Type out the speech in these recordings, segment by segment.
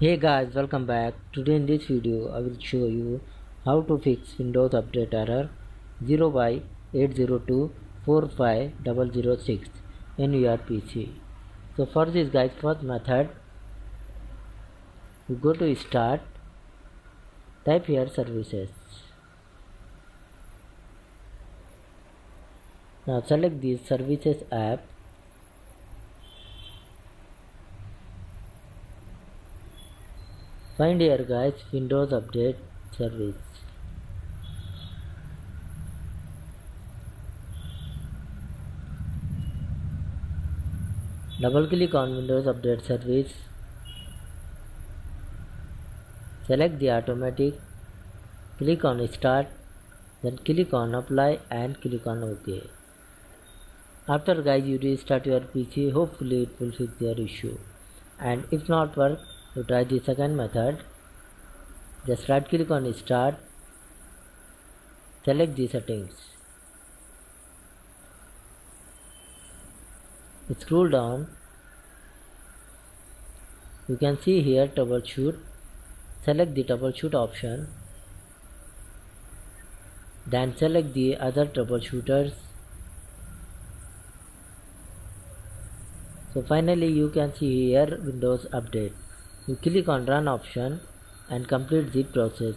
Hey guys, welcome back. Today in this video, I will show you how to fix Windows Update error 0 by 802.45.006 in your PC. So for this guys, first method, you go to Start, type here Services. Now select the Services app Find here guys Windows Update Service. Double click on Windows Update Service. Select the automatic. Click on Start. Then click on Apply and click on OK. After guys you restart your PC. Hopefully it will fix your issue. And if not work, to try the second method. Just right click on start. Select the settings. Scroll down. You can see here troubleshoot. Select the troubleshoot option. Then select the other troubleshooters. So finally you can see here windows update you click on run option and complete the process.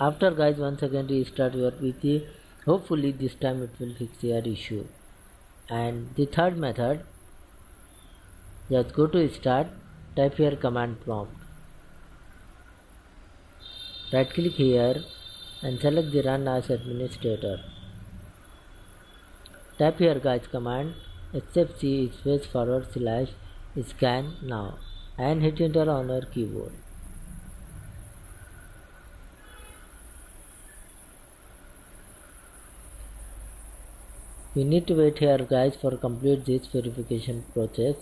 After guys once again restart your PC hopefully this time it will fix your issue. And the third method just go to start type here command prompt. Right click here and select the run as administrator. Type here guys command SFC space forward slash scan now and hit enter on your keyboard. We need to wait here guys for complete this verification process.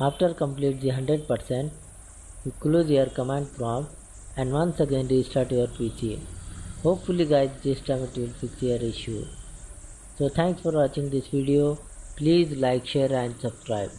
After complete the 100%, you close your command prompt and once again restart your PC hopefully guys this time it will fix your issue. So thanks for watching this video. Please like share and subscribe